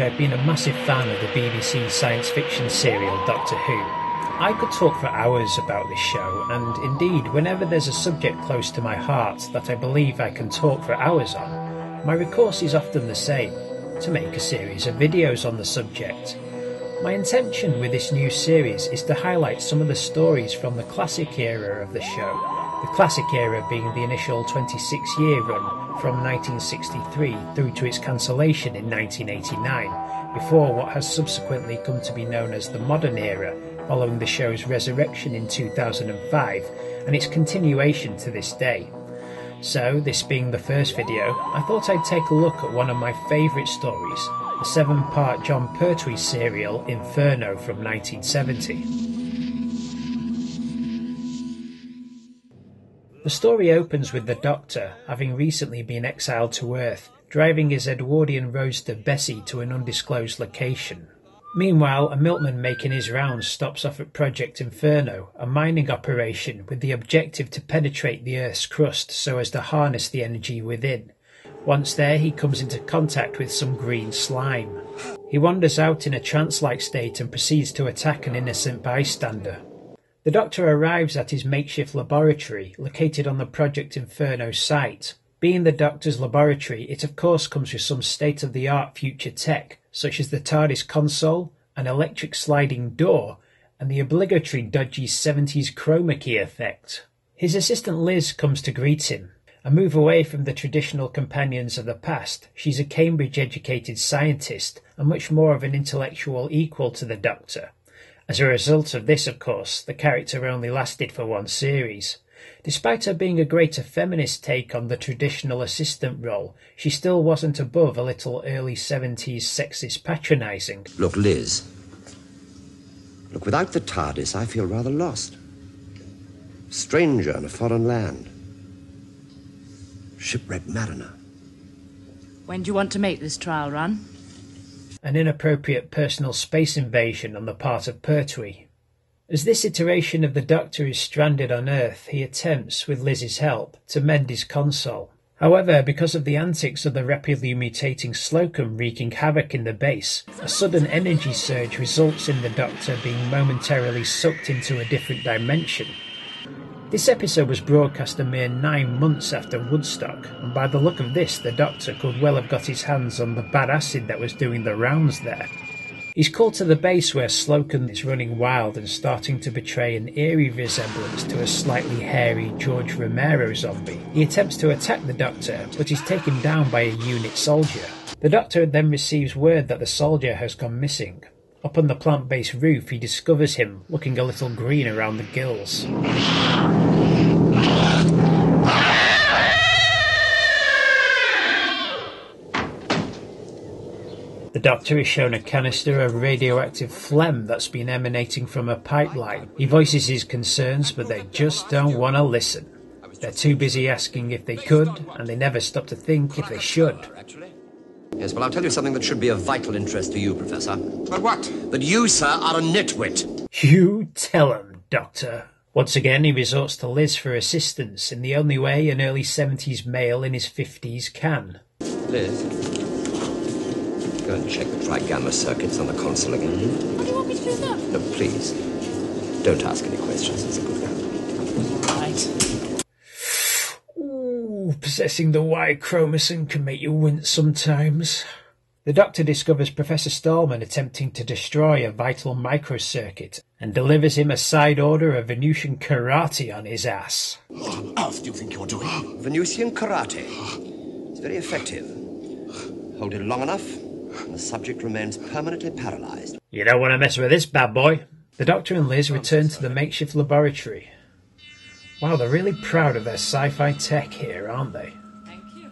I've been a massive fan of the BBC science fiction serial Doctor Who. I could talk for hours about this show, and indeed, whenever there's a subject close to my heart that I believe I can talk for hours on, my recourse is often the same to make a series of videos on the subject. My intention with this new series is to highlight some of the stories from the classic era of the show, the classic era being the initial 26 year run from 1963 through to its cancellation in 1989, before what has subsequently come to be known as the modern era, following the show's resurrection in 2005 and its continuation to this day. So, this being the first video, I thought I'd take a look at one of my favourite stories, the seven part Jon Pertwee serial Inferno from 1970. The story opens with the Doctor, having recently been exiled to Earth, driving his Edwardian roadster Bessie to an undisclosed location. Meanwhile, a milkman making his rounds stops off at Project Inferno, a mining operation with the objective to penetrate the Earth's crust so as to harness the energy within. Once there, he comes into contact with some green slime. He wanders out in a trance like state and proceeds to attack an innocent bystander. The Doctor arrives at his makeshift laboratory, located on the Project Inferno site. Being the Doctor's laboratory, it of course comes with some state-of-the-art future tech, such as the TARDIS console, an electric sliding door, and the obligatory dodgy 70s chroma key effect. His assistant Liz comes to greet him. A move away from the traditional companions of the past, she's a Cambridge educated scientist and much more of an intellectual equal to the Doctor. As a result of this, of course, the character only lasted for one series. Despite her being a greater feminist take on the traditional assistant role, she still wasn't above a little early 70s sexist patronising. Look, Liz. Look, without the TARDIS, I feel rather lost. Stranger in a foreign land. Shipwrecked mariner. When do you want to make this trial run? An inappropriate personal space invasion on the part of Pertwee. As this iteration of the Doctor is stranded on Earth, he attempts, with Liz's help, to mend his console. However, because of the antics of the rapidly mutating Slocum wreaking havoc in the base, a sudden energy surge results in the Doctor being momentarily sucked into a different dimension this episode was broadcast a mere nine months after Woodstock, and by the look of this, the Doctor could well have got his hands on the bad acid that was doing the rounds there. He's called to the base where Slocum is running wild and starting to betray an eerie resemblance to a slightly hairy George Romero zombie. He attempts to attack the Doctor, but is taken down by a unit soldier. The Doctor then receives word that the soldier has gone missing, up on the plant-based roof, he discovers him, looking a little green around the gills. The doctor is shown a canister of radioactive phlegm that's been emanating from a pipeline. He voices his concerns, but they just don't want to listen. They're too busy asking if they could, and they never stop to think if they should. Yes, well, I'll tell you something that should be of vital interest to you, Professor. But what? That you, sir, are a nitwit. You tell him, Doctor. Once again, he resorts to Liz for assistance in the only way an early 70s male in his 50s can. Liz, go and check the trigamma circuits on the console again. What do you want me to do that? No, please. Don't ask any questions. It's a good girl. Right possessing the Y chromosome can make you wince sometimes. The Doctor discovers Professor Stahlman attempting to destroy a vital microcircuit and delivers him a side order of Venusian karate on his ass. What on earth do you think you're doing? Venusian karate. It's very effective. Hold it long enough, and the subject remains permanently paralyzed. You don't want to mess with this bad boy. The Doctor and Liz return to the makeshift laboratory Wow, they're really proud of their sci-fi tech here, aren't they?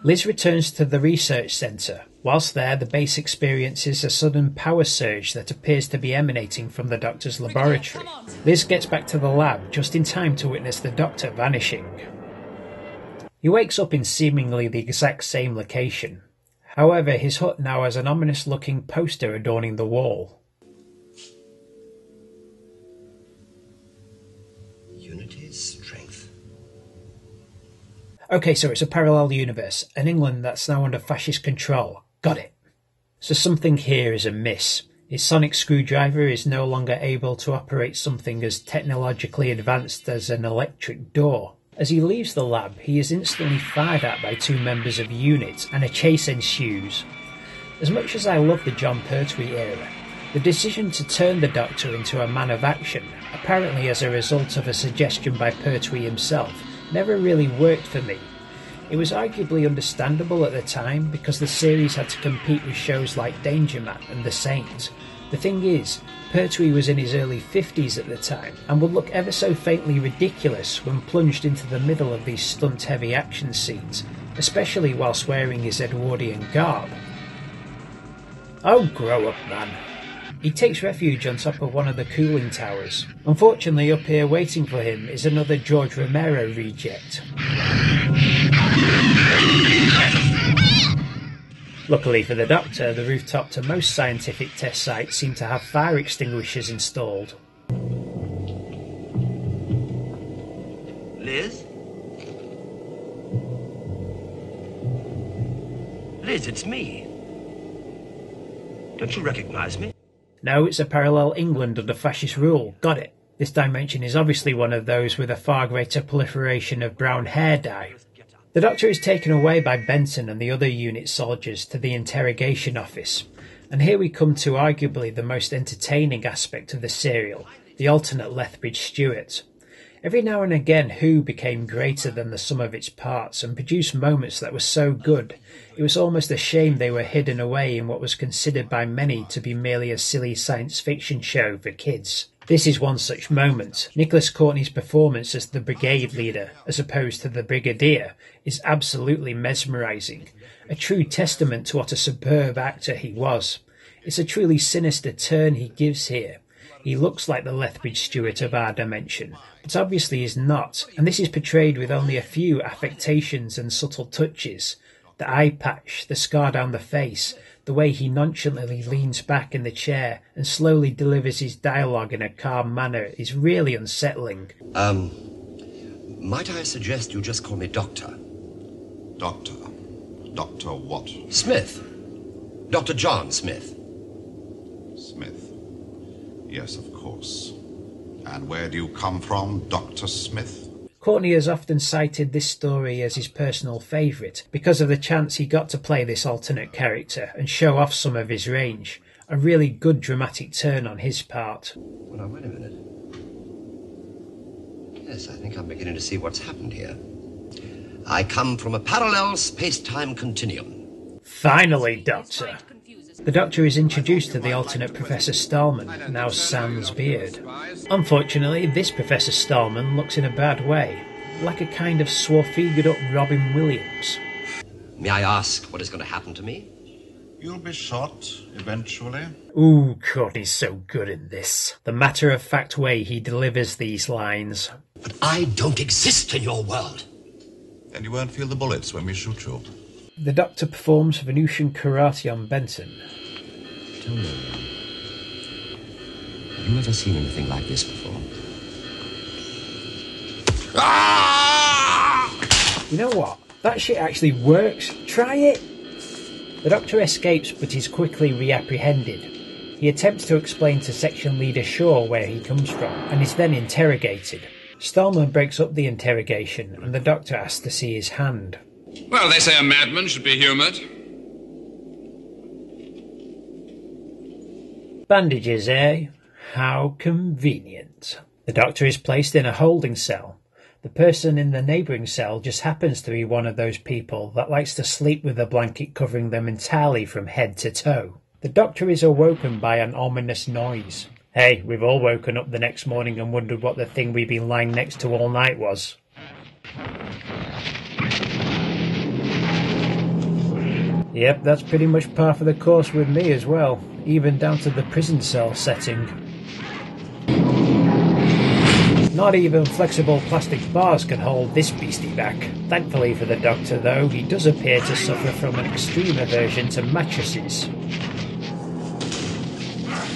Liz returns to the research centre. Whilst there, the base experiences a sudden power surge that appears to be emanating from the doctor's laboratory. Liz gets back to the lab just in time to witness the doctor vanishing. He wakes up in seemingly the exact same location. However, his hut now has an ominous looking poster adorning the wall. Okay, so it's a parallel universe, an England that's now under fascist control. Got it. So something here is amiss. His sonic screwdriver is no longer able to operate something as technologically advanced as an electric door. As he leaves the lab, he is instantly fired at by two members of UNIT and a chase ensues. As much as I love the Jon Pertwee era, the decision to turn the Doctor into a man of action, apparently as a result of a suggestion by Pertwee himself, never really worked for me. It was arguably understandable at the time because the series had to compete with shows like Danger Man and The Saint. The thing is, Pertwee was in his early 50s at the time and would look ever so faintly ridiculous when plunged into the middle of these stunt heavy action scenes, especially whilst wearing his Edwardian garb. Oh, grow up, man. He takes refuge on top of one of the cooling towers. Unfortunately, up here waiting for him is another George Romero reject. Luckily for the Doctor, the rooftop to most scientific test sites seem to have fire extinguishers installed. Liz? Liz, it's me. Don't you recognize me? No, it's a parallel England under fascist rule. Got it. This dimension is obviously one of those with a far greater proliferation of brown hair dye. The Doctor is taken away by Benson and the other unit soldiers to the interrogation office. And here we come to arguably the most entertaining aspect of the serial, the alternate Lethbridge Stewart. Every now and again, Who became greater than the sum of its parts and produced moments that were so good, it was almost a shame they were hidden away in what was considered by many to be merely a silly science fiction show for kids. This is one such moment. Nicholas Courtney's performance as the brigade leader, as opposed to the brigadier, is absolutely mesmerising. A true testament to what a superb actor he was. It's a truly sinister turn he gives here. He looks like the Lethbridge Stewart of our dimension, but obviously is not, and this is portrayed with only a few affectations and subtle touches. The eye patch, the scar down the face, the way he nonchalantly leans back in the chair and slowly delivers his dialogue in a calm manner is really unsettling. Um, might I suggest you just call me Doctor? Doctor. Doctor what? Smith. Dr. John Smith. Smith. Yes, of course. And where do you come from, Dr. Smith? Courtney has often cited this story as his personal favourite because of the chance he got to play this alternate character and show off some of his range. A really good dramatic turn on his part. Well, now, wait a minute. Yes, I think I'm beginning to see what's happened here. I come from a parallel space-time continuum. Finally, Doctor. The Doctor is introduced to the alternate Professor Stahlman, now sans beard. Unfortunately, this Professor Stahlman looks in a bad way, like a kind of swarfigured up Robin Williams. May I ask what is going to happen to me? You'll be shot eventually. Ooh, Courtney's so good in this. The matter of fact way he delivers these lines. But I don't exist in your world. And you won't feel the bullets when we shoot you. The Doctor performs Venusian karate on Benson. Tell me, have you ever seen anything like this before? Ah! You know what? That shit actually works. Try it. The Doctor escapes but is quickly reapprehended. He attempts to explain to section leader Shaw where he comes from and is then interrogated. Stahlman breaks up the interrogation and the Doctor asks to see his hand. Well, they say a madman should be humoured. Bandages, eh? How convenient. The Doctor is placed in a holding cell. The person in the neighbouring cell just happens to be one of those people that likes to sleep with a blanket covering them entirely from head to toe. The Doctor is awoken by an ominous noise. Hey, we've all woken up the next morning and wondered what the thing we've been lying next to all night was. Yep, that's pretty much par for the course with me as well, even down to the prison cell setting. Not even flexible plastic bars can hold this beastie back. Thankfully for the Doctor, though, he does appear to suffer from an extreme aversion to mattresses.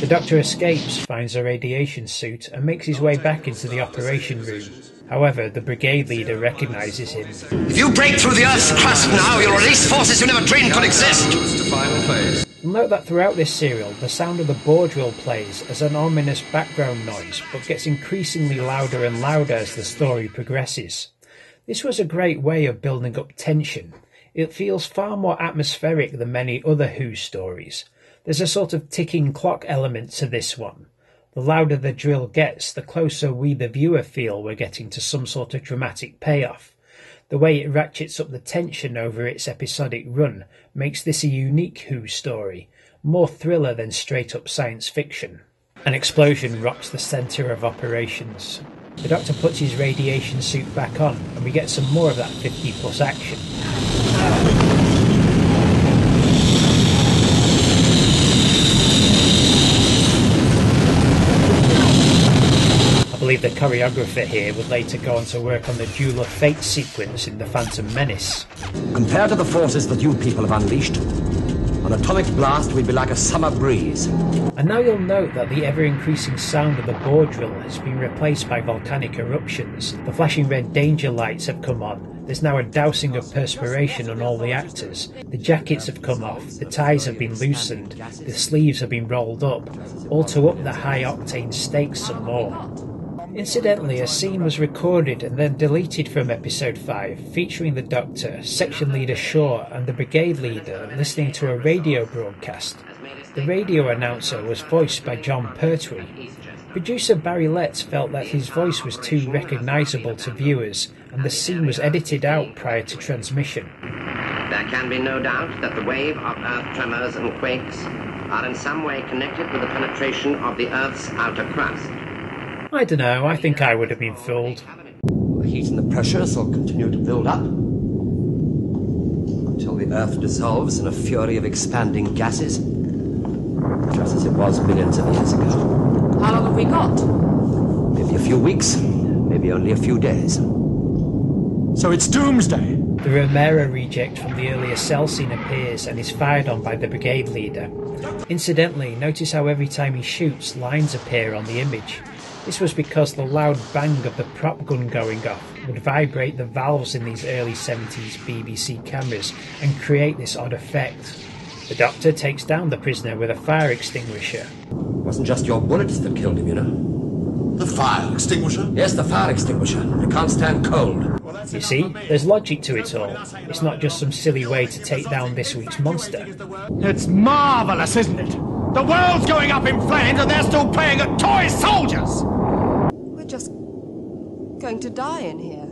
The Doctor escapes, finds a radiation suit, and makes his way back into the operation room. However, the brigade leader recognises him. If you break through the Earth's crust now, you'll release forces you never dreamed could exist. You'll note that throughout this serial, the sound of the bore drill plays as an ominous background noise, but gets increasingly louder and louder as the story progresses. This was a great way of building up tension. It feels far more atmospheric than many other Who stories. There's a sort of ticking clock element to this one. The louder the drill gets, the closer we the viewer feel we're getting to some sort of dramatic payoff. The way it ratchets up the tension over its episodic run makes this a unique Who story, more thriller than straight up science fiction. An explosion rocks the centre of operations. The Doctor puts his radiation suit back on, and we get some more of that 50 plus action. Believe the choreographer here would later go on to work on the Duel of Fate sequence in The Phantom Menace. Compared to the forces that you people have unleashed, an atomic blast would be like a summer breeze. And now you'll note that the ever increasing sound of the bore drill has been replaced by volcanic eruptions. The flashing red danger lights have come on. There's now a dousing of perspiration on all the actors. The jackets have come off, the ties have been loosened, the sleeves have been rolled up, all to up the high octane stakes some more. Incidentally, a scene was recorded and then deleted from episode 5, featuring the Doctor, Section Leader Shaw, and the Brigade Leader listening to a radio broadcast. The radio announcer was voiced by Jon Pertwee. Producer Barry Letts felt that his voice was too recognisable to viewers, and the scene was edited out prior to transmission. There can be no doubt that the wave of earth tremors and quakes are in some way connected with the penetration of the Earth's outer crust. I don't know, I think I would have been fooled. The heat and the pressures will continue to build up until the Earth dissolves in a fury of expanding gases, just as it was millions of years ago. How long have we got? Maybe a few weeks, maybe only a few days. So it's doomsday. The Romero reject from the earlier cell scene appears and is fired on by the brigade leader. Incidentally, notice how every time he shoots, lines appear on the image. This was because the loud bang of the prop gun going off would vibrate the valves in these early 70s BBC cameras and create this odd effect. The doctor takes down the prisoner with a fire extinguisher. It wasn't just your bullets that killed him, you know. The fire extinguisher? Yes, the fire extinguisher. It can't stand cold. You see, there's logic to it all. It's not just some silly way to take down this week's monster. It's marvelous, isn't it? The world's going up in flames and they're still playing at toy soldiers! We're just going to die in here.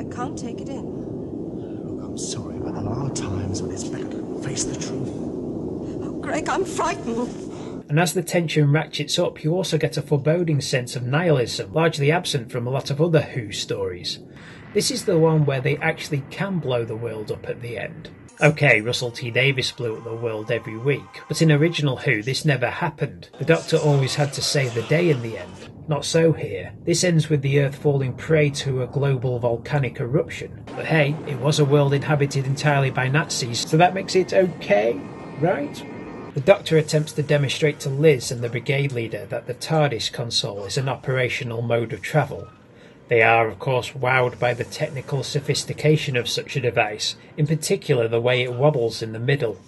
I can't take it in. Look, I'm sorry, but there are times when it's better to face the truth. Oh, Greg, I'm frightened. And as the tension ratchets up, you also get a foreboding sense of nihilism, largely absent from a lot of other Who stories. This is the one where they actually can blow the world up at the end. Okay, Russell T Davies blew up the world every week, but in original Who this never happened. The Doctor always had to save the day in the end. Not so here. This ends with the Earth falling prey to a global volcanic eruption. But hey, it was a world inhabited entirely by Nazis, so that makes it okay, right? The Doctor attempts to demonstrate to Liz and the Brigade leader that the TARDIS console is an operational mode of travel. They are, of course, wowed by the technical sophistication of such a device, in particular the way it wobbles in the middle.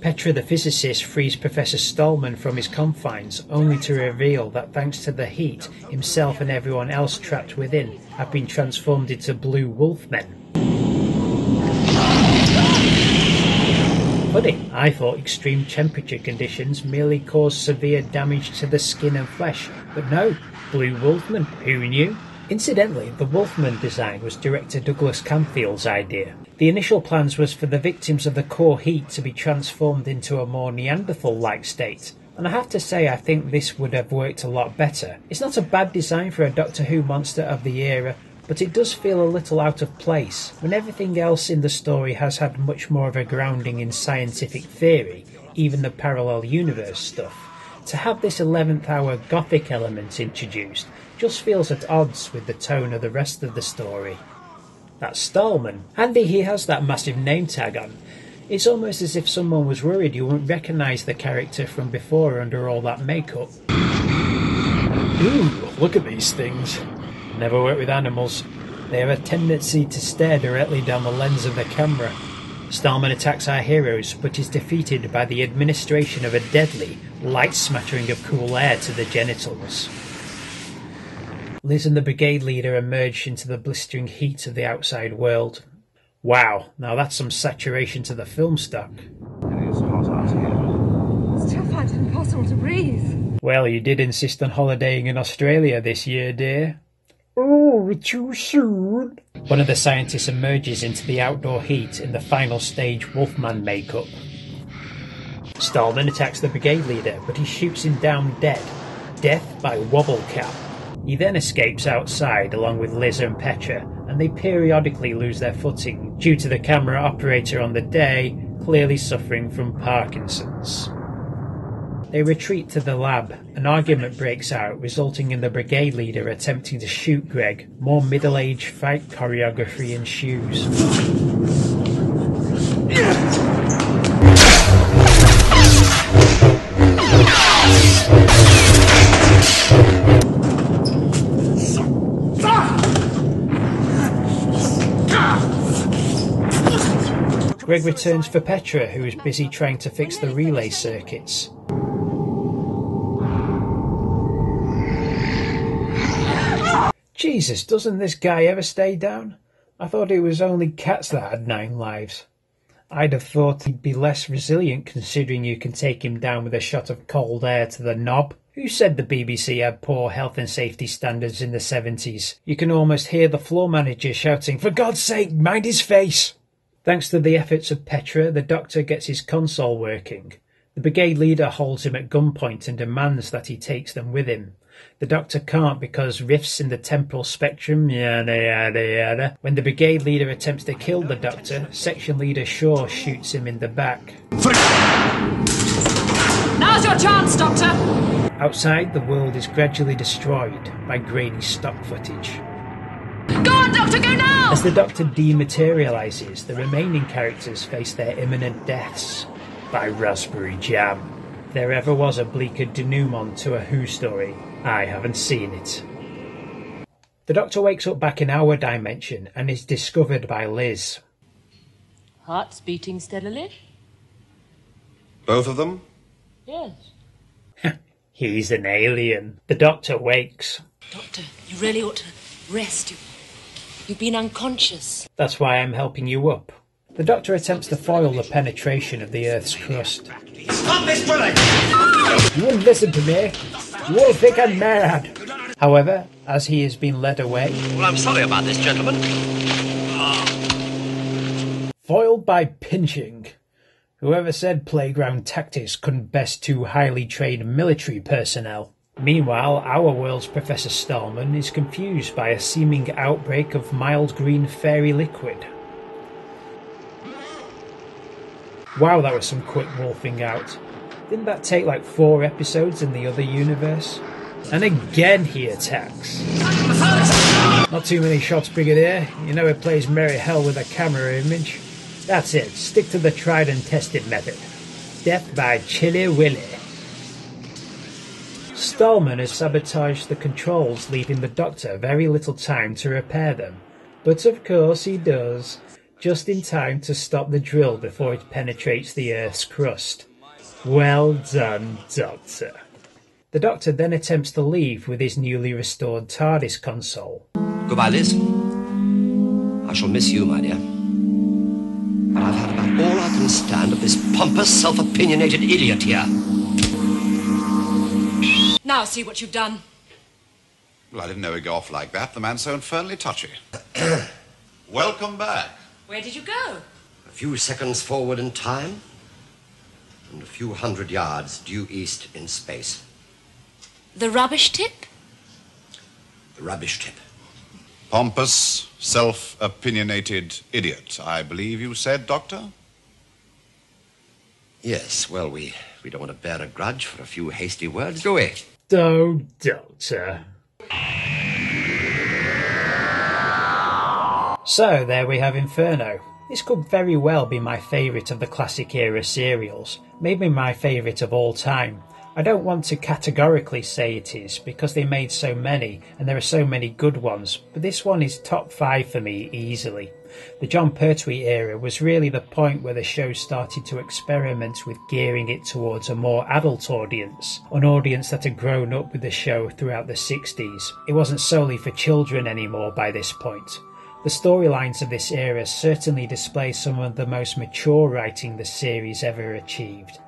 Petra the physicist frees Professor Stahlman from his confines, only to reveal that thanks to the heat, himself and everyone else trapped within have been transformed into blue wolfmen. Funny, I thought extreme temperature conditions merely caused severe damage to the skin and flesh, but no, blue Wolfman, who knew? Incidentally, the Wolfman design was director Douglas Camfield's idea. The initial plans was for the victims of the core heat to be transformed into a more Neanderthal-like state, and I have to say I think this would have worked a lot better. It's not a bad design for a Doctor Who monster of the era, but it does feel a little out of place when everything else in the story has had much more of a grounding in scientific theory, even the parallel universe stuff. To have this 11th hour gothic element introduced just feels at odds with the tone of the rest of the story. That's Stahlman. Andy, he has that massive name tag on. It's almost as if someone was worried you wouldn't recognise the character from before under all that makeup. Ooh, look at these things. Never work with animals. They have a tendency to stare directly down the lens of the camera. Stahlman attacks our heroes, but is defeated by the administration of a deadly, light smattering of cool air to the genitals. Liz and the brigade leader emerge into the blistering heat of the outside world. Wow, now that's some saturation to the film stock. Still find it impossible to breathe. Well, you did insist on holidaying in Australia this year, dear. Oh, too soon. One of the scientists emerges into the outdoor heat in the final stage Wolfman makeup. Stahlman attacks the brigade leader, but he shoots him down dead. Death by wobble cap. He then escapes outside along with Liz and Petra, and they periodically lose their footing due to the camera operator on the day clearly suffering from Parkinson's. They retreat to the lab. An argument breaks out, resulting in the brigade leader attempting to shoot Greg. More middle aged fight choreography ensues. Greg returns for Petra, who is busy trying to fix the relay circuits. Jesus, doesn't this guy ever stay down? I thought it was only cats that had nine lives. I'd have thought he'd be less resilient considering you can take him down with a shot of cold air to the knob. Who said the BBC had poor health and safety standards in the 70s? You can almost hear the floor manager shouting, For God's sake, mind his face! Thanks to the efforts of Petra, the doctor gets his console working. The brigade leader holds him at gunpoint and demands that he takes them with him. The doctor can't because rifts in the temporal spectrum, yada yada yada. When the brigade leader attempts to kill the doctor, section leader Shaw shoots him in the back. Now's your chance, Doctor! Outside, the world is gradually destroyed by grainy stock footage. Go on, Doctor, go now! As the Doctor dematerializes, the remaining characters face their imminent deaths by raspberry jam. There ever was a bleaker denouement to a Who story, I haven't seen it. The Doctor wakes up back in our dimension and is discovered by Liz. Heart's beating steadily? Both of them? Yes. He's an alien. The Doctor wakes. Doctor, you really ought to rest. You, you've been unconscious. That's why I'm helping you up. The Doctor attempts to foil the penetration of the Earth's crust. Stop this drilling! You wouldn't listen to me. You all think mad. However, as he has been led away, Well, I'm sorry about this, gentlemen. foiled by pinching. Whoever said playground tactics couldn't best two highly trained military personnel? Meanwhile, our world's Professor Stahlman is confused by a seeming outbreak of mild green fairy liquid. Wow, that was some quick wolfing out. Didn't that take like four episodes in the other universe? And again he attacks. Not too many shots, Brigadier. You know it plays merry hell with a camera image. That's it. Stick to the tried and tested method. Death by Chili Willy. Stahlman has sabotaged the controls, leaving the Doctor very little time to repair them. But of course he does, just in time to stop the drill before it penetrates the Earth's crust. Well done, Doctor. The Doctor then attempts to leave with his newly restored TARDIS console. Goodbye, Liz. I shall miss you, my dear. But I've had about all I can stand of this pompous, self-opinionated idiot here. Now see what you've done. Well, I didn't know he'd go off like that. The man's so infernally touchy. Welcome back. Where did you go? A few seconds forward in time, and a few hundred yards due east in space. The rubbish tip? The rubbish tip. Pompous, self opinionated idiot, I believe you said, Doctor? Yes, well, we, we don't want to bear a grudge for a few hasty words, do we? Oh, Doctor. So, there we have Inferno. This could very well be my favourite of the classic era serials, maybe my favourite of all time. I don't want to categorically say it is because they made so many and there are so many good ones, but this one is top five for me easily. The Jon Pertwee era was really the point where the show started to experiment with gearing it towards a more adult audience, an audience that had grown up with the show throughout the 60s. It wasn't solely for children anymore by this point. The storylines of this era certainly display some of the most mature writing the series ever achieved.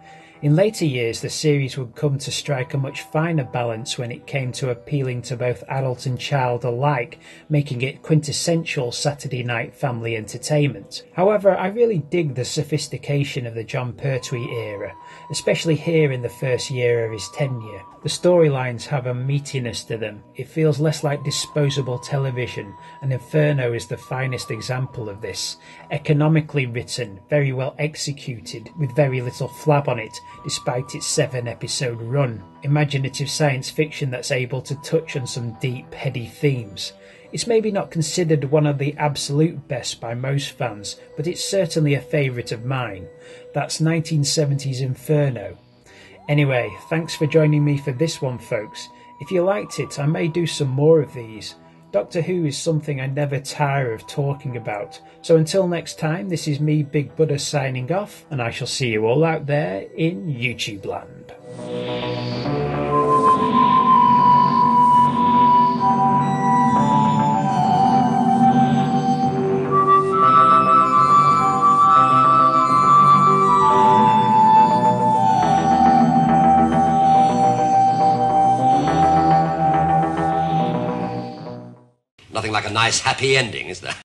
In later years, the series would come to strike a much finer balance when it came to appealing to both adult and child alike, making it quintessential Saturday night family entertainment. However, I really dig the sophistication of the Jon Pertwee era, especially here in the first year of his tenure. The storylines have a meatiness to them. It feels less like disposable television, and Inferno is the finest example of this. Economically written, very well executed, with very little flab on it, despite its seven episode run. Imaginative science fiction that's able to touch on some deep, heady themes. It's maybe not considered one of the absolute best by most fans, but it's certainly a favourite of mine. That's 1970s Inferno. Anyway, thanks for joining me for this one, folks. If you liked it, I may do some more of these. Doctor Who is something I never tire of talking about. So until next time, this is me, Big Buddha, signing off, and I shall see you all out there in YouTube land. Nice happy ending, is there?